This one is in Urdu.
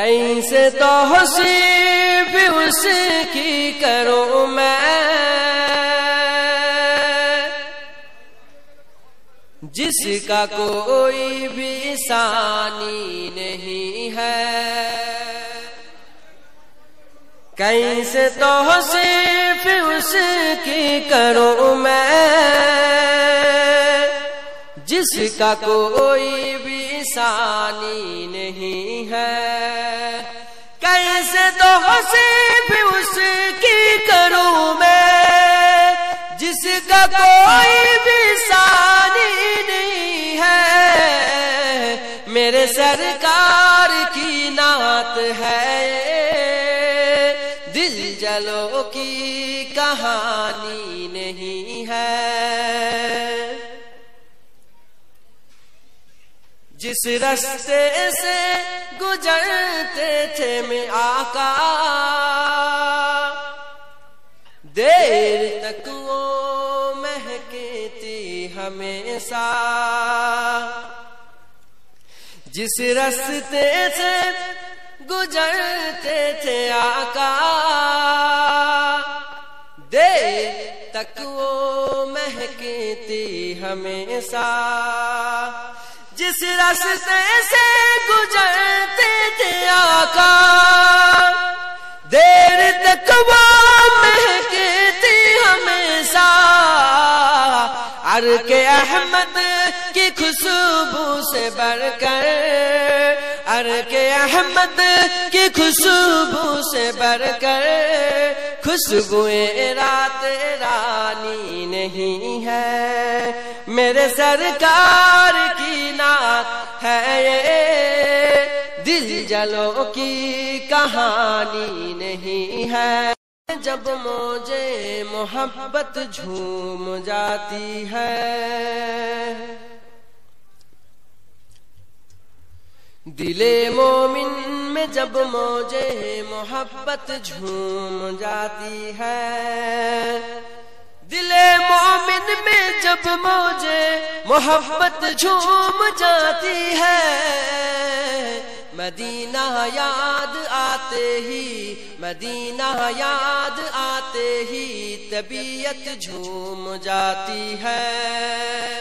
کیسے تو حسیب اس کی کروں میں؟ جس کا کوئی بھی ثانی نہیں ہے۔ کیسے تو صرف اس کی کروں میں؟ جس کا کوئی بھی ثانی نہیں ہے۔ کیسے تو صرف اس کی کروں میں، جس کا کوئی بھی ثانی نہیں ہے۔ میرے سرکار کی نعت ہے۔ دل جلو کی کہانی نہیں ہے۔ جس رستے سے گزرتے تھے میں آقا۔ دیر تک وہ مہکتی ہمیشہ۔ جس رستے سے گزرتے تھے آقا۔ دیر تک وہ مہکتی ہمیشہ۔ جس رستے سے گزرتے تھے آقا دیر تک وہ مہکتی ہمیشہ۔ ار کے احمد کی خوشبو سے بڑھ کر۔ ار کے احمد کی خوشبو سے بڑھ کر۔ خوشبو رات رانی نہیں ہے۔ میرے سرکار کی نات ہے۔ دل جلو کی کہانی نہیں ہے۔ جب مجھے محبت جھوم جاتی ہے۔ دل مومن میں جب موجے محبت جھوم جاتی ہے۔ دل مومن میں جب موجے محبت جھوم جاتی ہے۔ مدینہ یاد آتے ہی مدینہ یاد آتے ہی طبیعت جھوم جاتی ہے۔